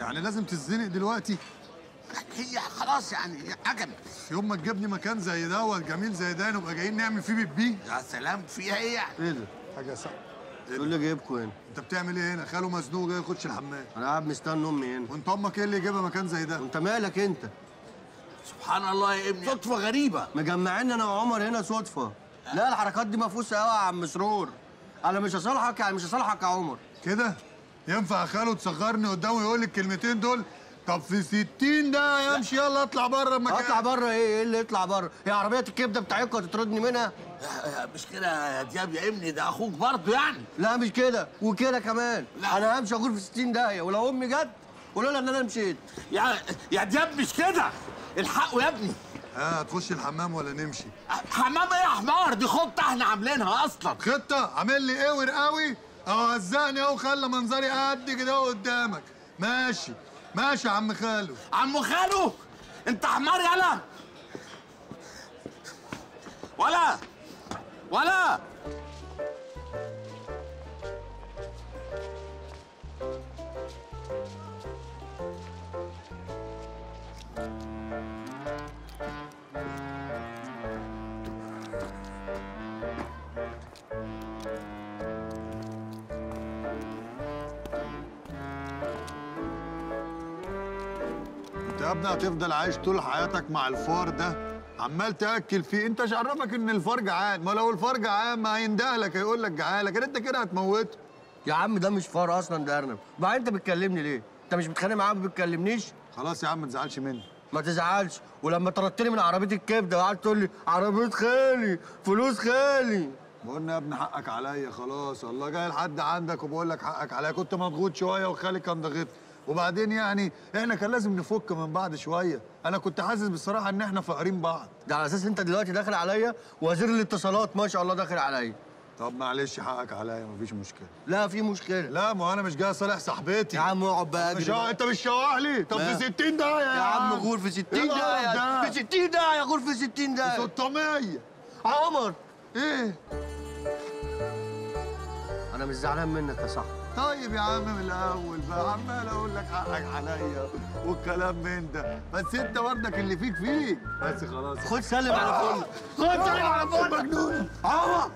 يعني لازم تتزنق دلوقتي. هي خلاص يعني عجب. يوم ما تجيبني مكان زي دوت جميل زي ده نبقى جايين نعمل فيه بيبي. يا سلام فيها إيه يعني؟ إيه ده؟ حاجة صح. إيه؟ اللي جايبكوا هنا؟ انت بتعمل إيه هنا؟ خاله مزنوق جاي يخش الحمام. أنا قاعد مستني امي هنا. وانت أمك إيه اللي يجيبها مكان زي ده؟ انت مالك انت؟ سبحان الله يا ابني. صدفة غريبة. مجمعين أنا وعمر هنا صدفة. لا الحركات دي مفوسه قوي يا عم سرور. أنا مش هصالحك يعني مش هصالحك يا عمر. كده؟ ينفع خاله تصغرني قدامه ويقول لي الكلمتين دول؟ طب في 60 ده يمشي يلا اطلع بره المكان. اطلع بره إيه إيه اللي يطلع بره؟ هي عربية الكبدة بتاعتكم هتطردني منها؟ مش كده يا دياب يا ابني ده أخوك برضه يعني. لا مش كده وكده كمان. لا. أنا همشي اغور في 60 داهيه ولو امي جت قولوا لها إن أنا مشيت. يا يا دياب مش كده. الحقوا يا ابني. ها هتخش الحمام ولا نمشي؟ حمام إيه يا حمار؟ دي خطة إحنا عاملينها أصلا. خطة؟ عامل لي إيه ورقاوي آه هزقني اهو خلى منظري قد كده قدامك. ماشي. ماشي يا عم خالو. عمو خالو انت حمار يالا ولا ولا. انت يا ابني هتفضل عايش طول حياتك مع الفار ده. عمال تأكل فيه. انت إيش عرفك إن الفار جعان ما لو الفار جعان ما هيندهلك هيقول لك جعان لكن أنت كده هتموته. يا عم ده مش فار أصلا ده أرنب. بعدين أنت بتكلمني ليه؟ أنت مش بتخانق معايا ما بتكلمنيش؟ خلاص يا عم ما تزعلش مني. ما تزعلش. ولما طردتني من عربية الكبده وقعدت تقول لي عربية خالي فلوس خالي. بقولنا يا ابني حقك عليا. خلاص والله جاي لحد عندك وبقول لك حقك عليا. كنت مضغوط شوية وخالي كان ضاغط وبعدين يعني إحنا كان لازم نفك من بعض شوية. أنا كنت حاسس بصراحة إن إحنا فقرين بعض. ده على أساس أنت دلوقتي داخل عليا وزير الاتصالات ما شاء الله داخل عليا. طب معلش حقك عليا مفيش مشكلة. لا في مشكلة. لا ما أنا مش جاي اصالح صاحبتي. يا عم اقعد بقى مش بقى. أنت مش شواح لي؟ طب. في 60 ده يا, يا عم غور في 60 إيه ده القرف في 60 ده يا غور في 60 ده 600 عمر. إيه؟ أنا مش زعلان منك يا صاحبي. طيب يا عم من الأول بقى عمال أقول لك حقك عليا والكلام من ده. بس أنت برضك اللي فيك فيك. بس خلاص. خد سلم على فل خد سلم على فل مجنون عمر